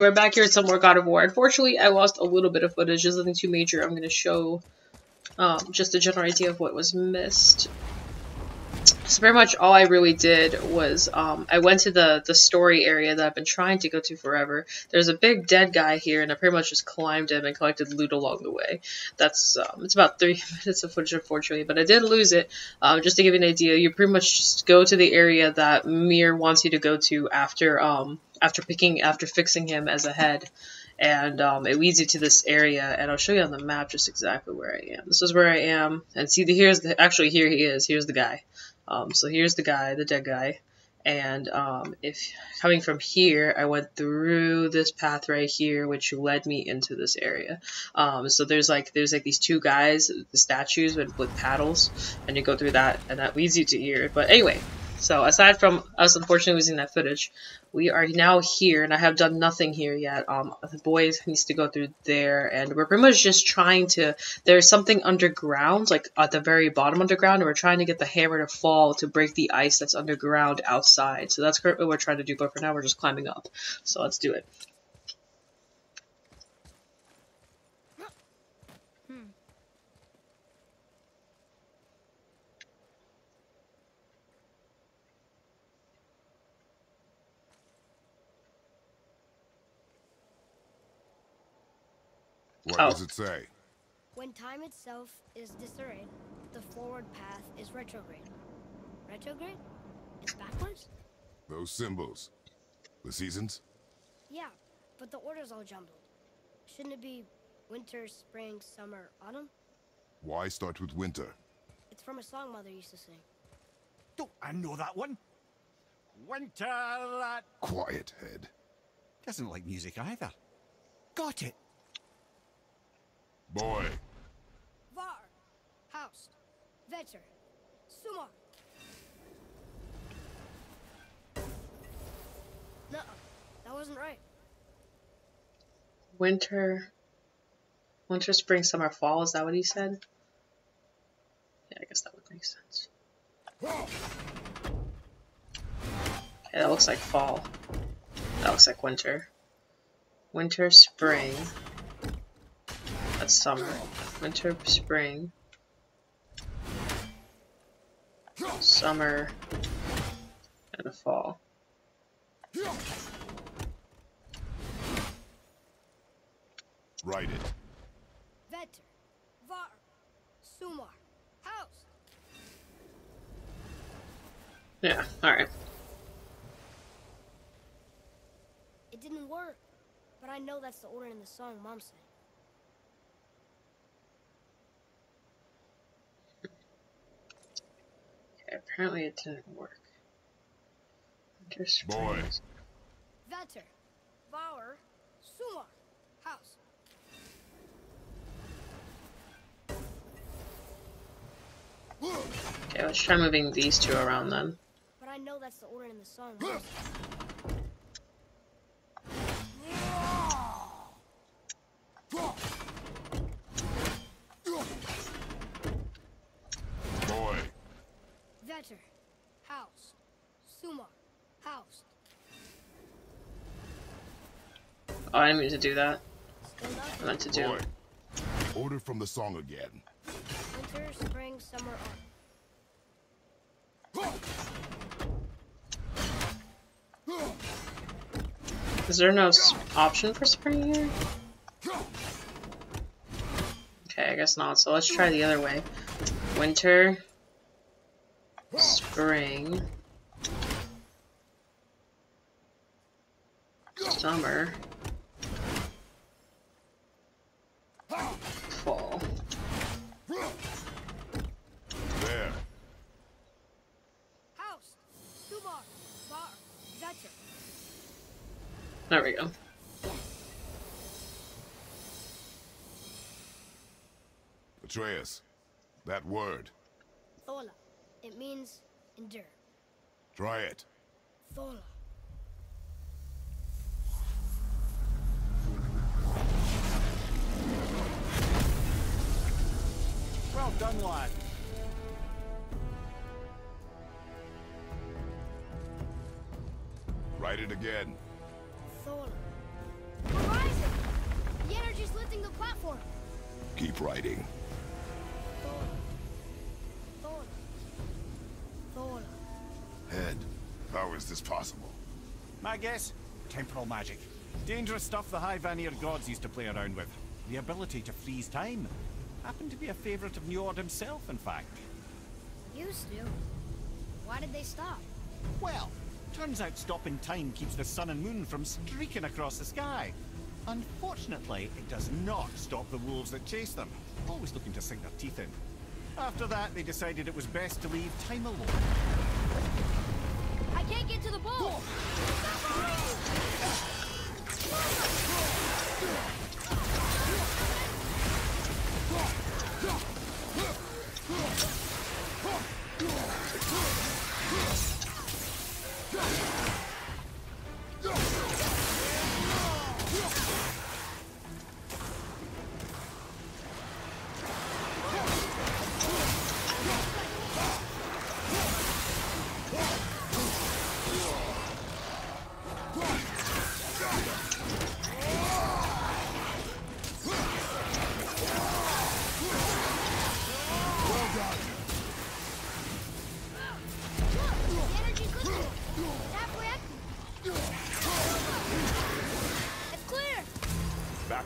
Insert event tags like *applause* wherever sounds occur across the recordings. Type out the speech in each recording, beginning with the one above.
We're back here at some more God of War. Unfortunately, I lost a little bit of footage, just nothing too major. I'm going to show um, just a general idea of what was missed. So pretty much all I really did was um, I went to the the story area that I've been trying to go to forever. There's a big dead guy here, and I pretty much just climbed him and collected loot along the way. That's um, it's about three *laughs* minutes of footage, unfortunately, but I did lose it. Um, just to give you an idea, you pretty much just go to the area that Mir wants you to go to after um, after picking after fixing him as a head and um, it leads you to this area and I'll show you on the map just exactly where I am. This is where I am and see the here's the actually here he is here's the guy um, so here's the guy, the dead guy. And um, if coming from here, I went through this path right here, which led me into this area. Um, so there's like there's like these two guys, the statues with, with paddles, and you go through that, and that leads you to here. But anyway, so aside from us unfortunately losing that footage, we are now here, and I have done nothing here yet. Um, the boys needs to go through there, and we're pretty much just trying to. There's something underground, like at the very bottom underground, and we're trying to get the hammer to fall to break the ice that's underground outside. So that's what we're trying to do, but for now we're just climbing up. So let's do it. What Oh. does it say? When time itself is disarrayed, the forward path is retrograde. Retrograde? It's backwards? Those symbols. The seasons? Yeah, but the order's all jumbled. Shouldn't it be winter, spring, summer, autumn? Why start with winter? It's from a song Mother used to sing. Don't I know that one? Winter that Quiet, head. doesn't like music either. Got it. Boy, Var, Haust, Vetr, Sumar. Nuh-uh, that wasn't right. Winter, winter, spring, summer, fall. Is that what he said? Yeah, I guess that would make sense. Okay, that looks like fall. That looks like winter. Winter, spring. That's summer. Winter, spring. Summer. And a fall. write it. Vetr, Var, Sumar, Haust. Yeah, alright. It didn't work, but I know that's the order in the song Mom sang. Apparently it didn't work. Winter, spring. Boy. Vetr, Var, Sumar, Haust. Okay, let's try moving these two around then. But I know that's the order in the song Mom sang. Boy, Vetr, Haust, Sumar, Haust. Oh, I didn't mean to do that. I meant to do. boy. Order from the song again. Winter, spring, summer, autumn. Is there no s- option for spring here? Okay, I guess not. So let's try the other way. Winter, spring, summer, fall. There. Haust, Sumar, Var, Vetter. There we go. Atreus. That word. Try it. How is this possible? My guess? Temporal magic. Dangerous stuff the High Vanir gods used to play around with. The ability to freeze time. Happened to be a favorite of Njord himself, in fact. Used to. Why did they stop? Well, turns out stopping time keeps the sun and moon from streaking across the sky. Unfortunately, it does not stop the wolves that chase them, always looking to sink their teeth in. After that, they decided it was best to leave time alone. Can't get to the bowl!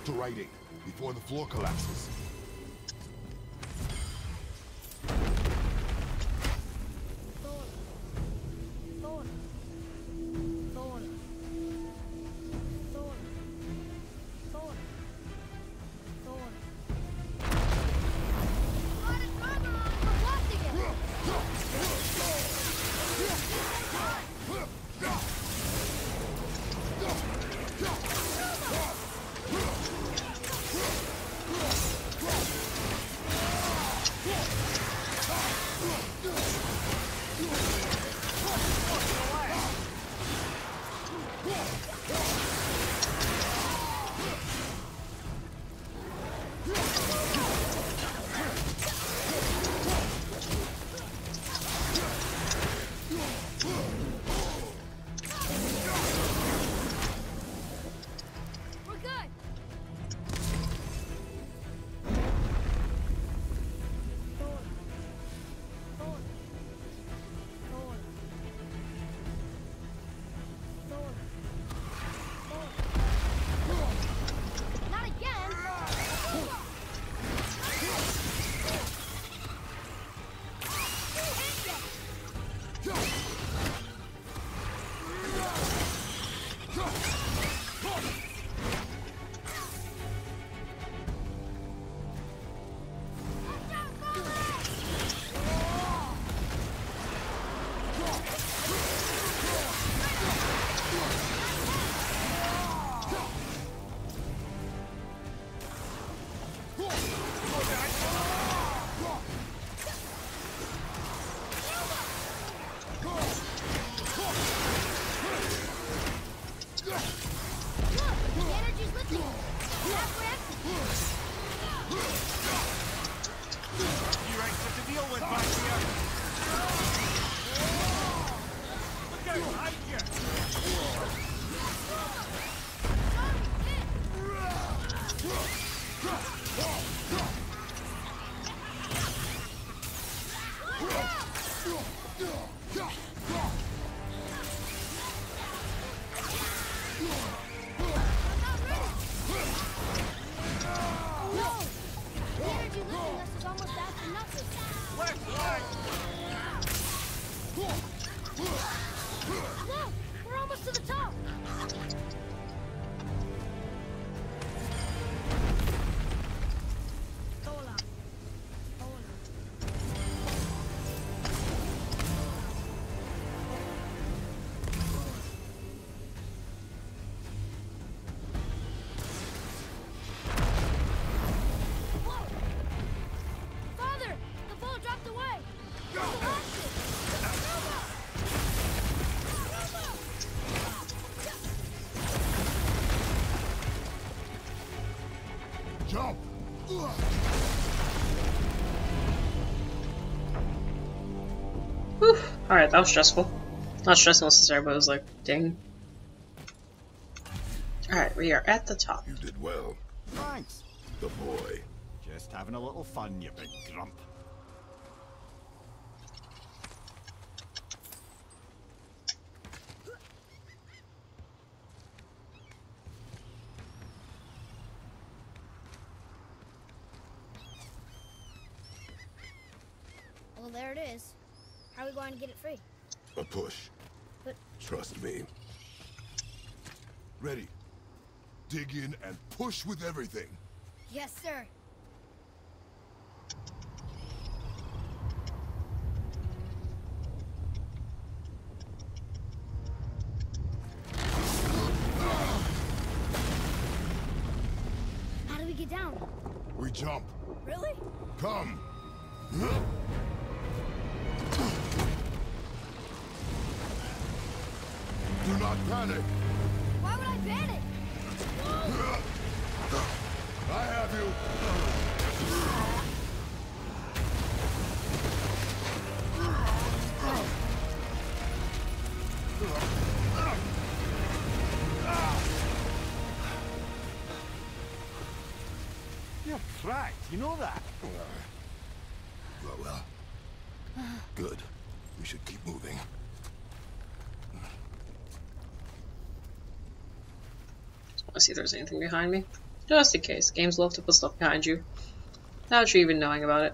To riding, before the floor collapses. Alright, that was stressful. Not stressful necessarily, but it was like, dang. Alright, we are at the top. You did well. Thanks. The boy. Just having a little fun, you big grump. Well, there it is. How are we going to get it free? A push. But Trust me. Ready. Dig in and push with everything. yes, sir. How do we get down? We jump. Cracked, you know that? Well, well. Good. We should keep moving. Let's see if there's anything behind me. Just in case. Games love to put stuff behind you. Without you even knowing about it.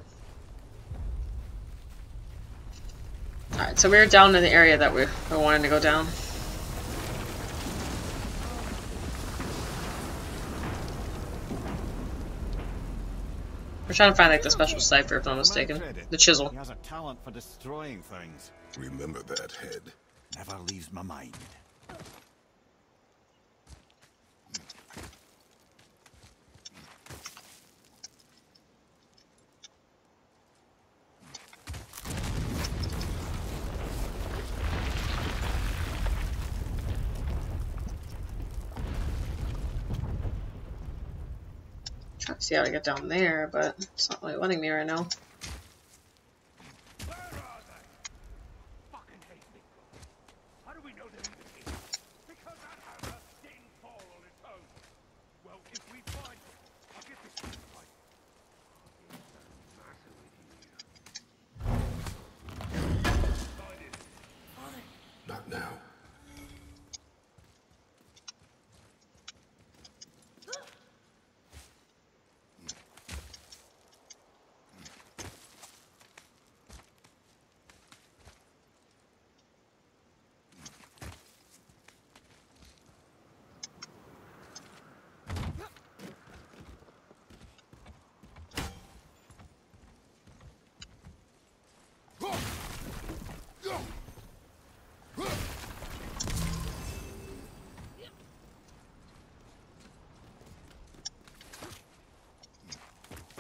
Alright, so we're down in the area that we, we wanted to go down. We're trying to find like the special cipher if I'm not mistaken. The chisel. He has a talent for destroying things. Remember that head. Never leaves my mind. See how to get down there, but it's not really letting me right now. Where are they? Fucking hate me. How do we know they're even here? Because that hammer didn't fall on its own. Well, if we find them, I'll get this straight right. Find it. Not now.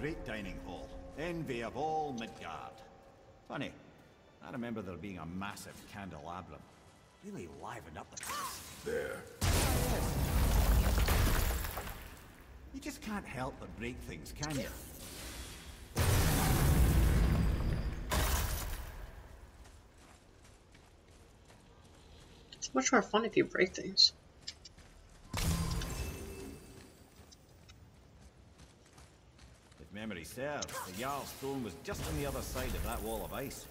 great dining hall. Envy of all Midgard. Funny, I remember there being a massive candelabrum. Really livened up the place. There. You just can't help but break things, can you? It's much more fun if you break things. If memory serves, the Jarl stone was just on the other side of that wall of ice.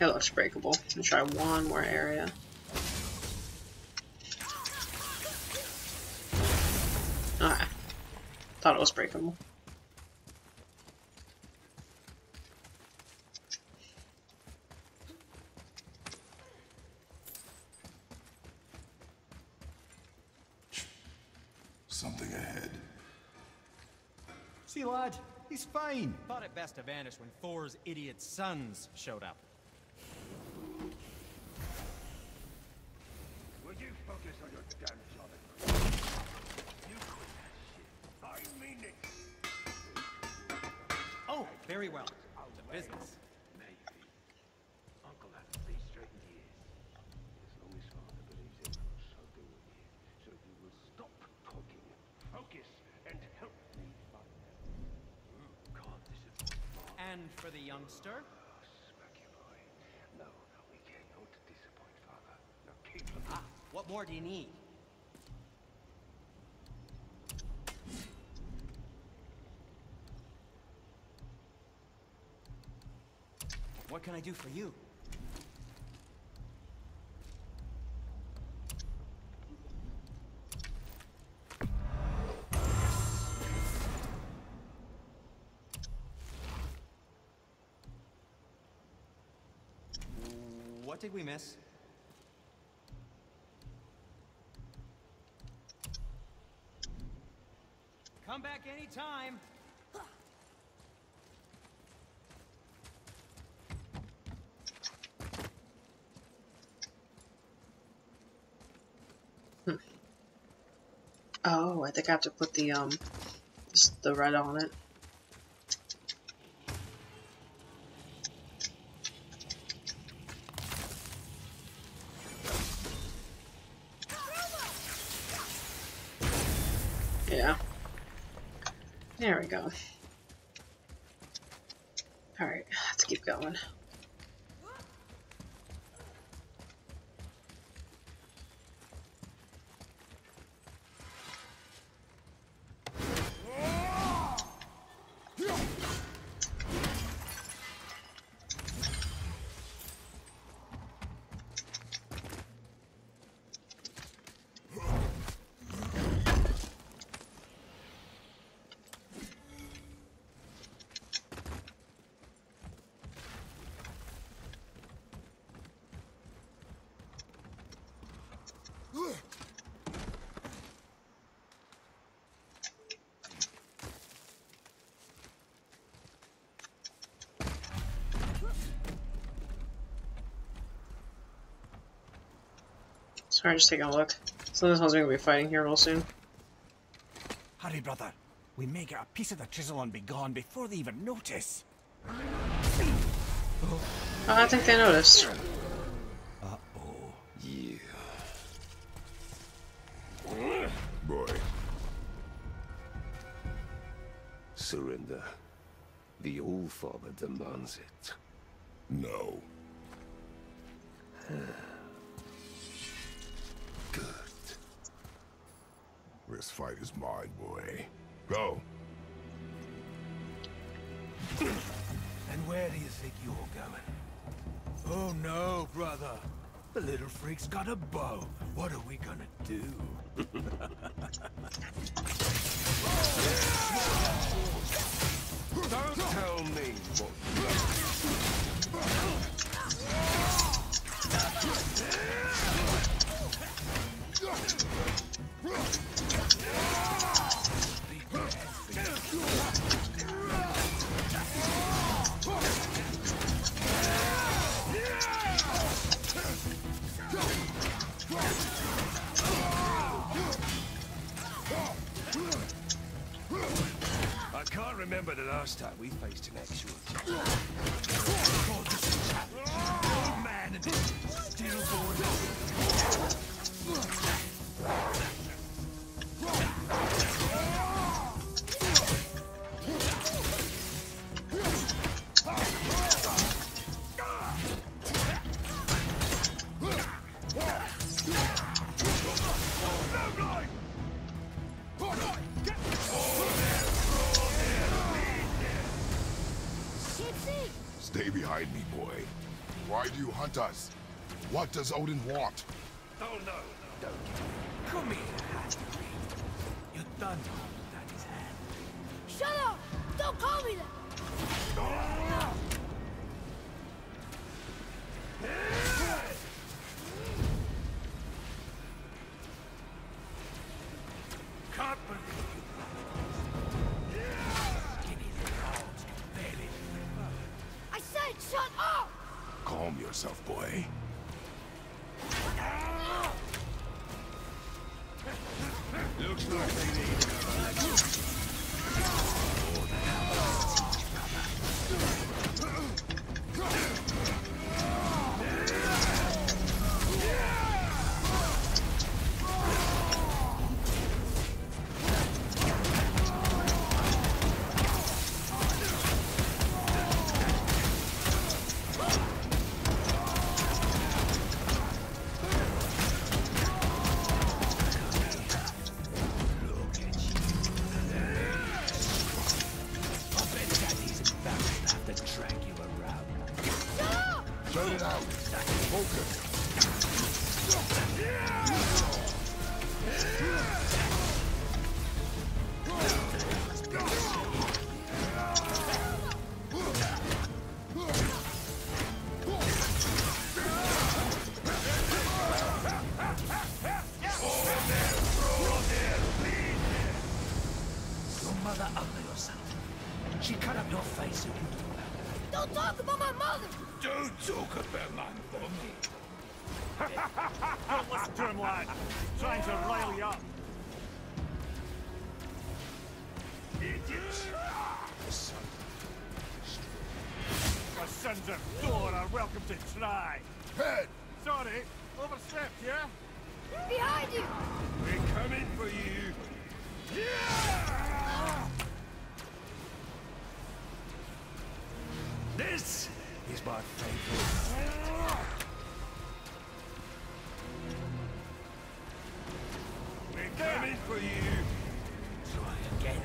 It looks breakable. Let's try one more area. Alright. Thought it was breakable. Something ahead. See, lad, he's fine. Thought it best to vanish when Thor's idiot sons showed up. Oh, them. You can't disappoint father. And for the youngster, What more do you need? What can I do for you? What did we miss? Come back anytime. Oh, I think I have to put the um, the red on it. Yeah. There we go. Alright, let's keep going. Sorry, just taking a look. So this one's gonna be fighting here real soon. Hurry, brother. We may get a piece of the chisel and be gone before they even notice. Oh, I think they noticed. Uh-oh. Yeah. Boy. Surrender. The Allfather demands it. No. Is mine, boy. Go. And where do you think you're going? Oh no, brother. The little freak's got a bow. What are we gonna do? *laughs* Don't tell me what we faced an actual What does Odin want? Oh no, don't. Come here, Halfling. You done hold that his hand. Shut up! Don't call me that! Can't believe you. Skinny little hogs can barely remember. I said shut up! Calm yourself, boy. She cut up your face. Don't talk about my mother! Don't talk about my mommy. Don't listen to him, lad. Trying to rile you up. Idiots. The sons of Thor are welcome to try. Head! Sorry, overstepped, yeah? Behind you! We're coming for you. This is my favorite. We're coming for you. Try again,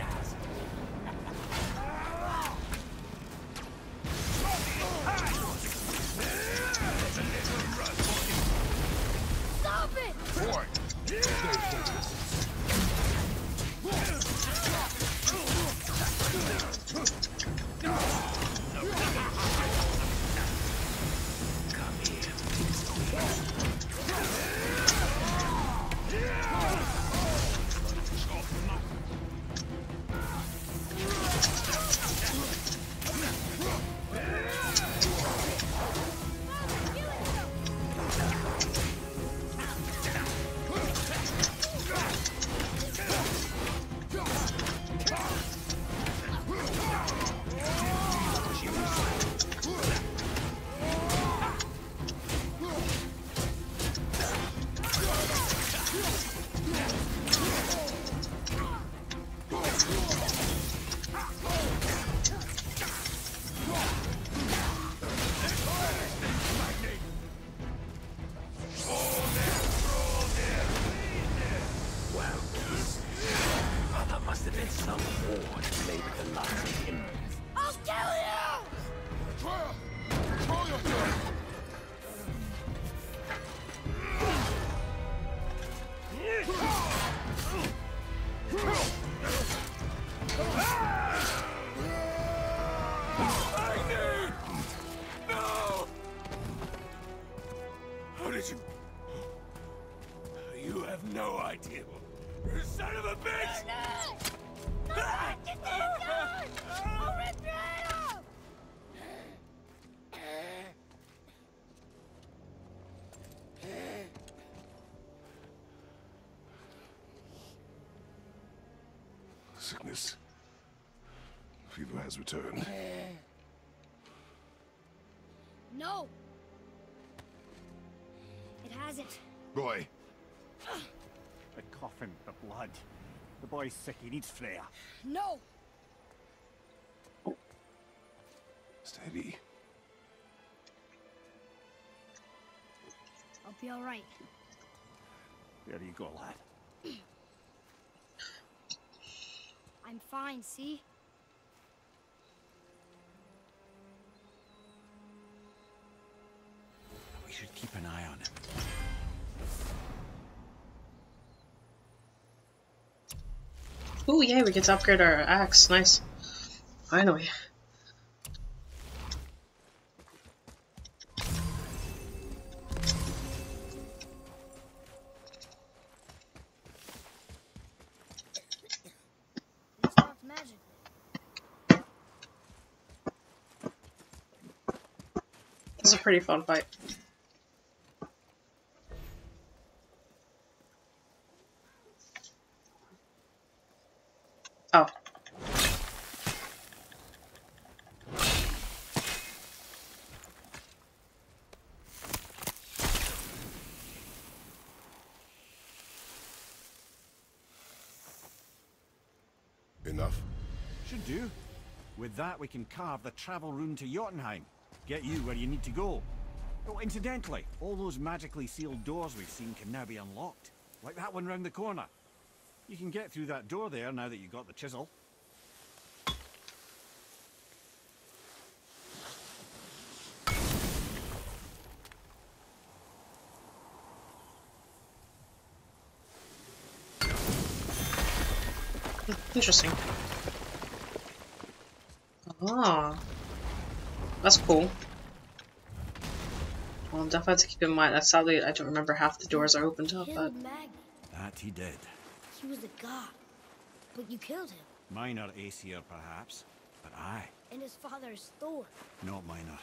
Sickness. Fever has returned. No! It hasn't. Boy. The coffin, the blood. The boy's sick, he needs Freya. No! steady. I'll be alright. There you go, lad. I'm fine, see? We should keep an eye on him. Ooh, yay, we get to upgrade our axe. Nice. Finally. This a pretty fun fight. Oh. Enough? Should do. With that, we can carve the travel rune to Jotunheim. Get you where you need to go. Oh, incidentally, all those magically sealed doors we've seen can now be unlocked. Like that one round the corner. You can get through that door there now that you've got the chisel. Interesting. Ah. That's cool. Well, definitely have to keep in mind that sadly I don't remember half the doors are opened up, but That he did. He was a god. But you killed him. Minor Aesir, perhaps. But I And his father's Thor. Not minor.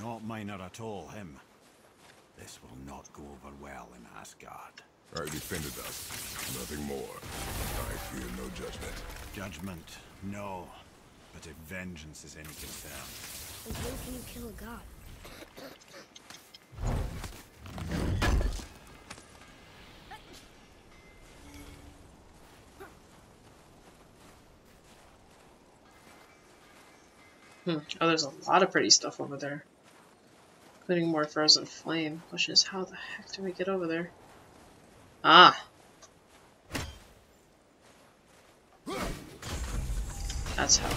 Not minor at all, him. This will not go over well in Asgard. I defended us. Nothing more. I fear no judgment. Judgment, no. But if vengeance is any concern, Can you kill a god? Hmm. Oh, there's a lot of pretty stuff over there. Including more frozen flame. Question is, how the heck do we get over there? Ah! That's how.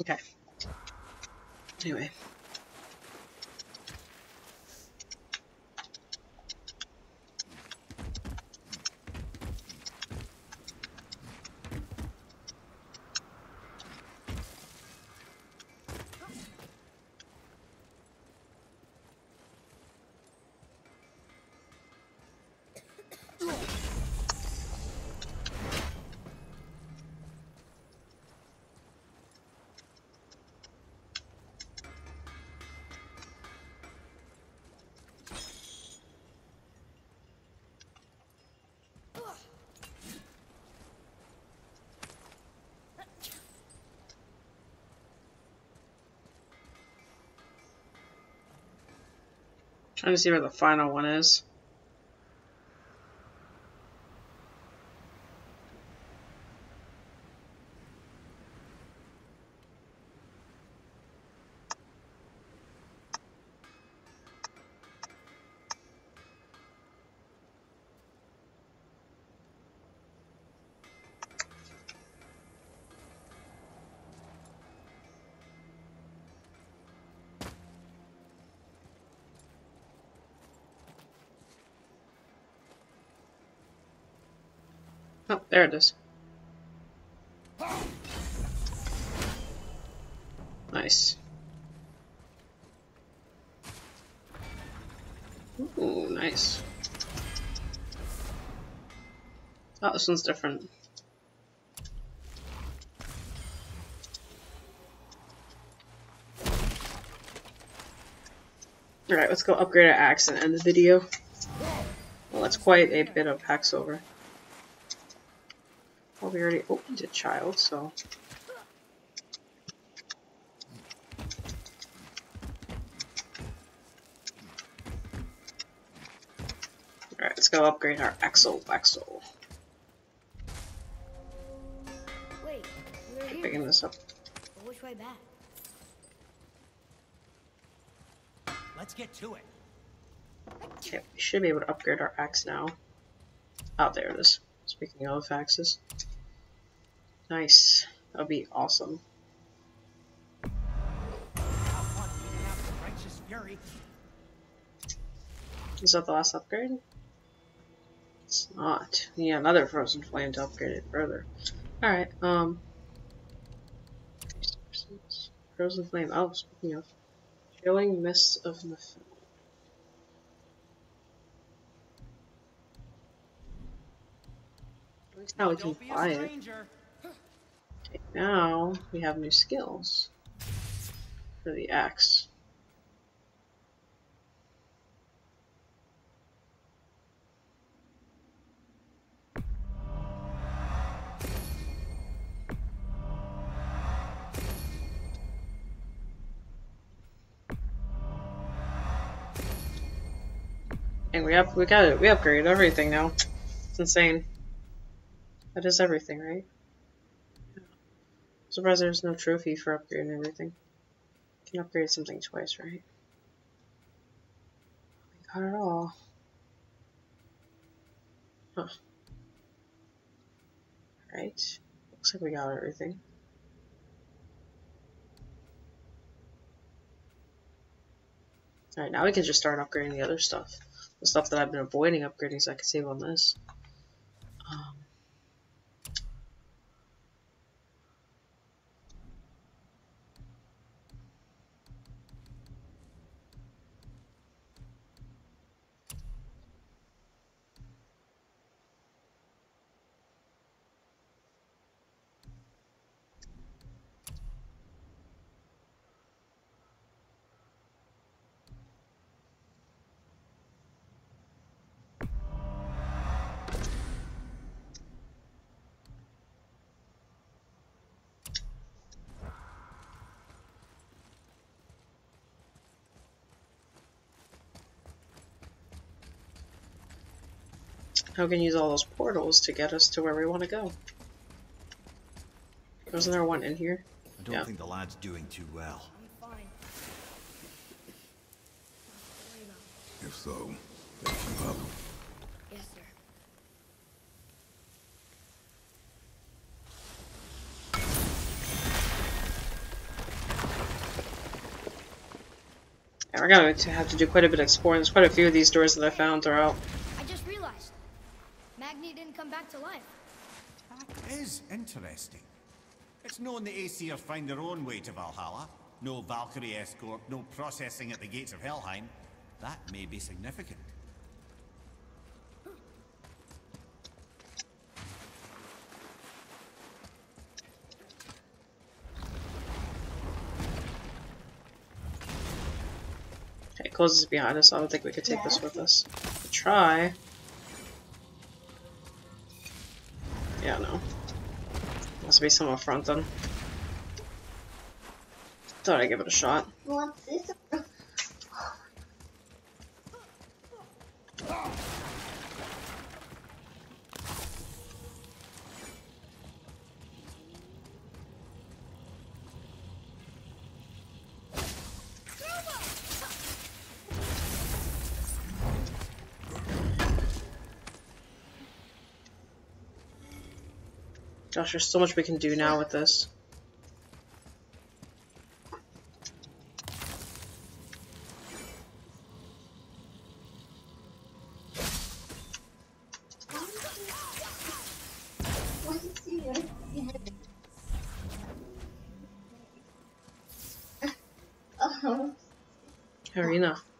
Okay. Anyway. Trying to see where the final one is. There it is. Nice. Ooh, nice. Oh, this one's different. Alright, let's go upgrade our axe and end the video. Well, that's quite a bit of axe over. Well, we already opened a child, so... Alright, let's go upgrade our Axel Axel. Wait, we're here. Picking this up. Which way back? Let's get to it. Okay, we should be able to upgrade our axe now. Oh, there it is. Speaking of axes. Nice. That'll be awesome. Have fun eating out the righteous fury. Is that the last upgrade? It's not. Yeah, another frozen flame to upgrade it further. Alright, um. Frozen flame. Oh, speaking of. Chilling mist of least now we can Don't be a buy it. Okay, now we have new skills for the axe. And we up we got it we upgraded everything now. It's insane. That is everything, right? Surprised there's no trophy for upgrading everything. You can upgrade something twice, right? We got it all. Huh. Right. Looks like we got everything. Alright, now we can just start upgrading the other stuff. The stuff that I've been avoiding upgrading so I can save on this. Um, How can use all those portals to get us to where we want to go? Wasn't there one in here? I don't Yeah. think the lad's doing too well. I'm fine. Don't worry about it. If so, then keep up. Yes, sir. Yeah, we're gonna to have to do quite a bit of exploring. There's quite a few of these doors that I found throughout. I just realized. Magni didn't come back to life. That is interesting. It's known the Aesir find their own way to Valhalla. No Valkyrie escort, no processing at the gates of Helheim. That may be significant. Okay, closes behind us. I don't think we could take this with us. Try. Be some up front then. Thought I'd give it a shot. This? Gosh, there's so much we can do now with this. Uh-huh. What's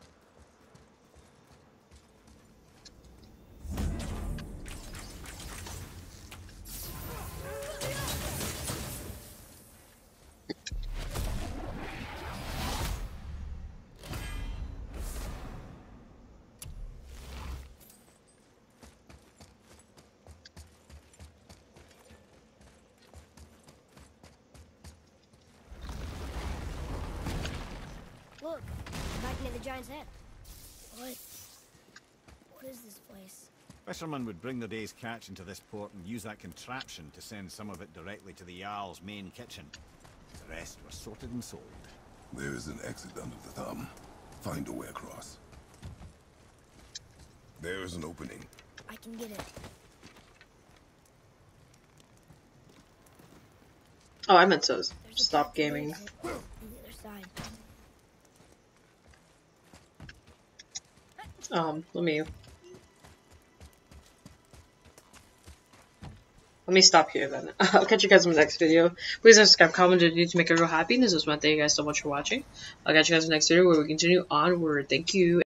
Fishermen would bring their day's catch into this port and use that contraption to send some of it directly to the Jarl's main kitchen. The rest were sorted and sold. There is an exit under the thumb. Find a way across. There is an opening. I can get it. Oh, I meant to stop path to the gaming. exit On the other side. Um, let me let me stop here then. *laughs* I'll catch you guys in the next video. Please subscribe, comment, and do to make everyone happy. And this is one. Thank you guys so much for watching. I'll catch you guys in the next video where we continue onward. Thank you.